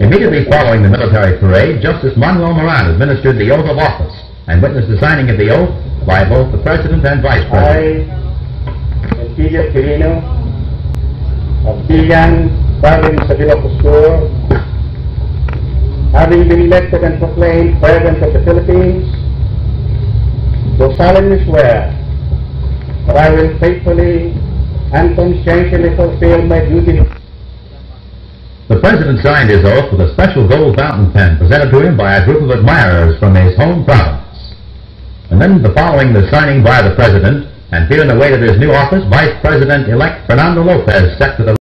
Immediately following the military parade, Justice Manuel Moran administered the oath of office and witnessed the signing of the oath by both the President and Vice President. I, Elpidio Quirino, of Vigan, province of having been elected and proclaimed President of the Philippines, do solemnly swear that I will faithfully and conscientiously fulfill my duty The President signed his oath with a special gold fountain pen presented to him by a group of admirers from his home province. And then, the following the signing by the President, and feeling the weight of his new office, Vice President-elect Fernando Lopez stepped to the